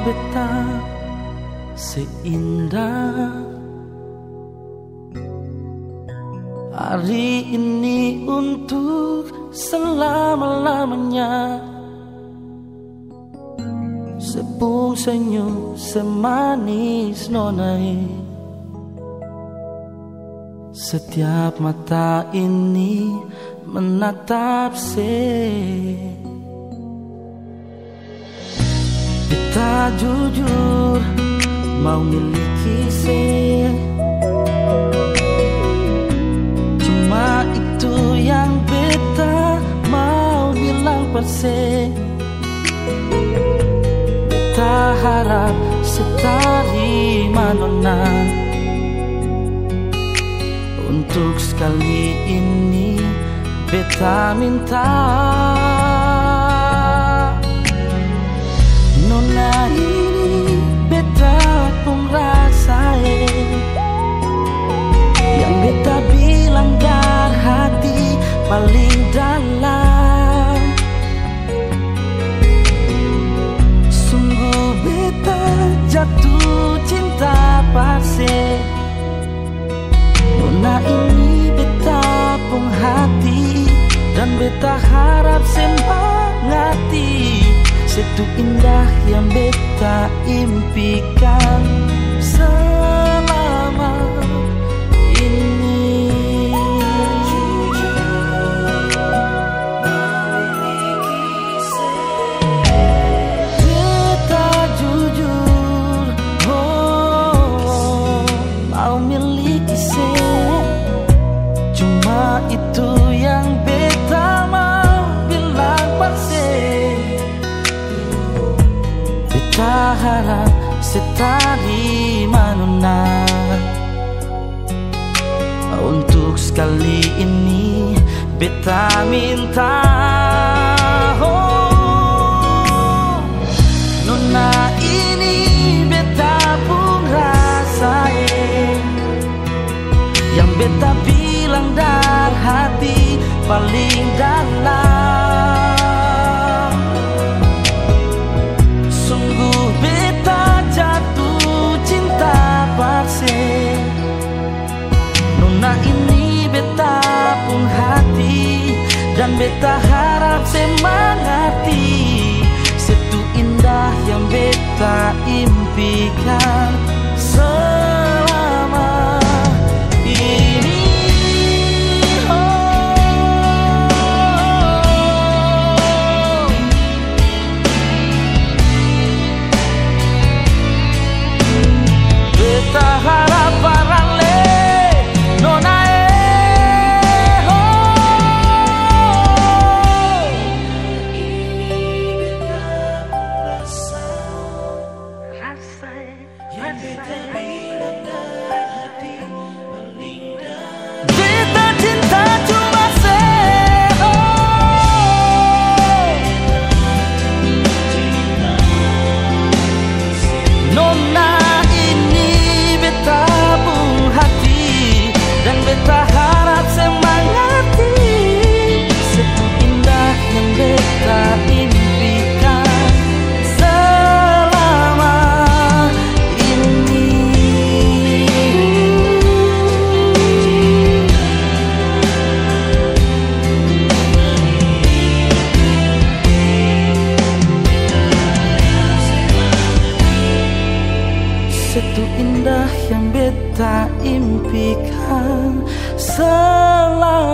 beta seindah Hari ini untuk selama-lamanya. Sepung senyum semanis nonai. Setiap mata ini menatap se Jujur mau miliki se Cuma itu yang beta mau bilang perse Beta harap setari manona. Untuk sekali ini beta minta Setu indah yang beta impikan setari manuna Untuk sekali ini beta minta oh, ini beta pun rasain. Yang beta bilang dari hati paling dalam Dan beta harap semangati Setu indah yang beta impikan Setu indah yang beta impikan. Selama